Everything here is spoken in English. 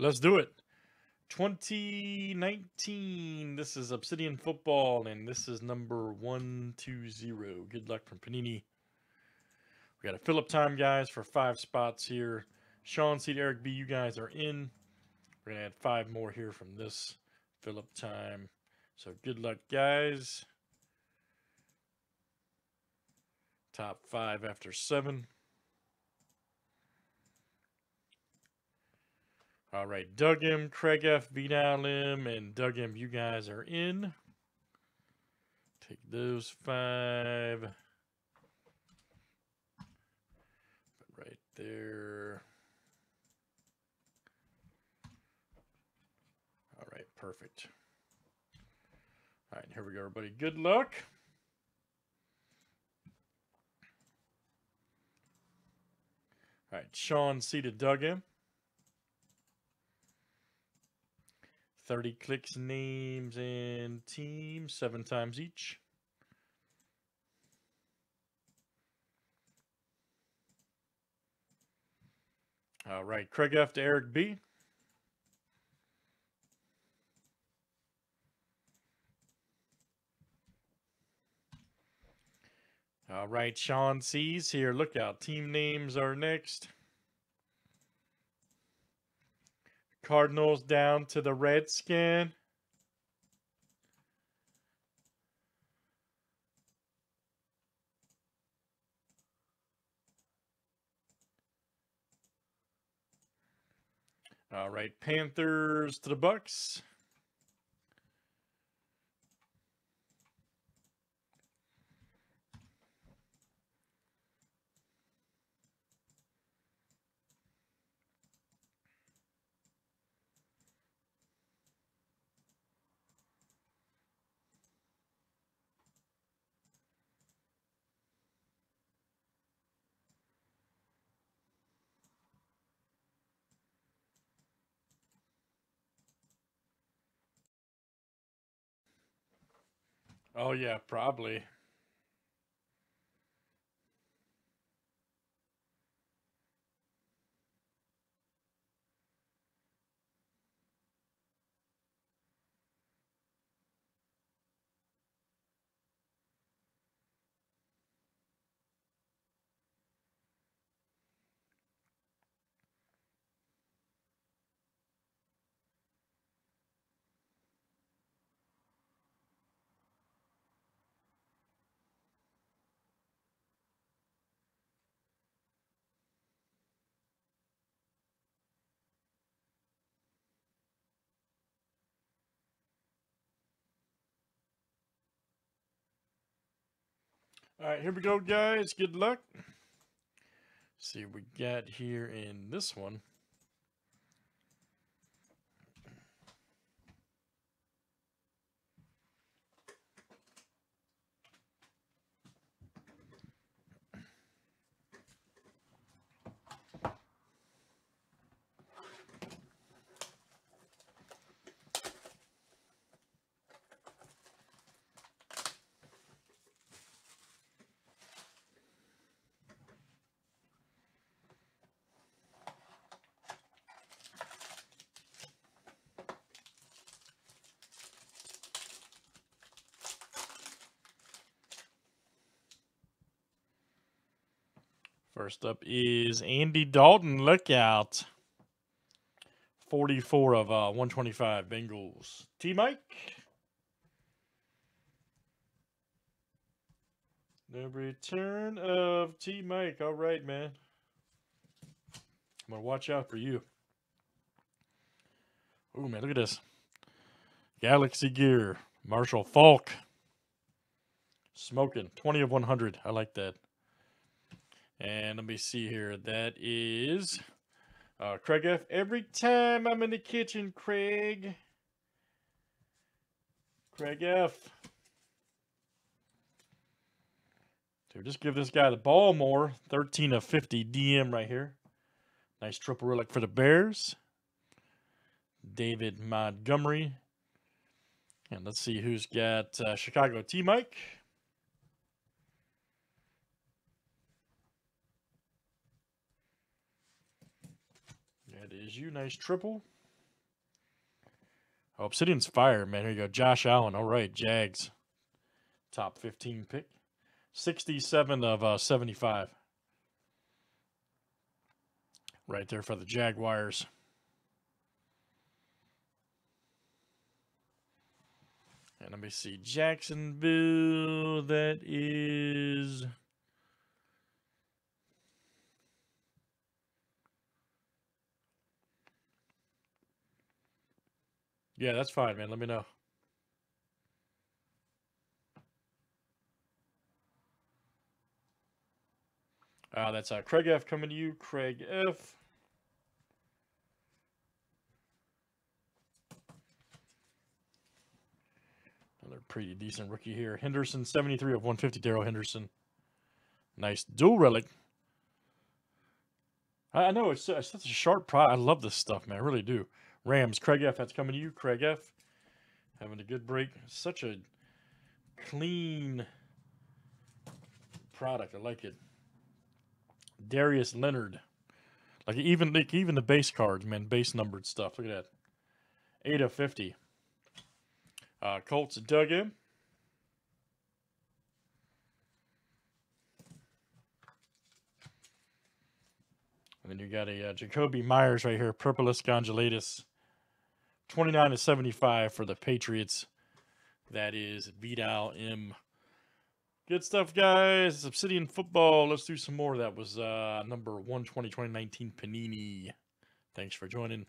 Let's do it. 2019. This is Obsidian Football, and this is number 120. Good luck from Panini. We got a fill up time, guys, for five spots here. Sean C, Eric B, you guys are in. We're going to add five more here from this fill up time. So good luck, guys. Top five after seven. All right, Doug M, Craig F, Vidal M, and Doug M, you guys are in. Take those five. Right there. All right, perfect. All right, here we go, everybody. Good luck. All right, Sean seated Doug M. 30 clicks, names, and teams, seven times each. All right, Craig F to Eric B. All right, Sean C's here. Look out. Team names are next. Cardinals down to the Redskin. All right, Panthers to the Bucks. Oh yeah, probably. All right, here we go, guys. Good luck. see what we got here in this one. First up is Andy Dalton. Look out. 44 of uh, 125 Bengals. T Mike. The return of T Mike. All right, man. I'm going to watch out for you. Oh, man, look at this. Galaxy Gear. Marshall Faulk. Smoking. 20 of 100. I like that. And let me see here. That is uh, Craig F. Every time I'm in the kitchen, Craig. Craig F. So just give this guy the ball more. 13 of 50 DM right here. Nice triple relic for the Bears. David Montgomery. And let's see who's got uh, Chicago T is you. Nice triple. Oh, Obsidian's fire, man. Here you go. Josh Allen. All right, Jags. Top 15 pick. 67 of uh, 75. Right there for the Jaguars. And let me see. Jacksonville, that is. Yeah, that's fine, man. Let me know. Uh, that's uh, Craig F coming to you. Craig F. Another pretty decent rookie here. Henderson, 73 of 150. Darrell Henderson. Nice dual relic. I, I know it's, it's such a sharp product. I love this stuff, man. I really do. Rams, Craig F. That's coming to you. Craig F. Having a good break. Such a clean product. I like it. Darius Leonard. Like even like even the base cards, man, base numbered stuff. Look at that. 8 of 50. Uh, Colts dug in. And then you got a uh, Jakobi Meyers right here, Purpleus Gondolatus. 29 to 75 for the Patriots. That is Vidal M. Good stuff, guys. It's Obsidian football. Let's do some more. That was uh, number 120 2019 Panini. Thanks for joining.